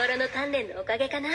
頃の鍛錬のおかげかな。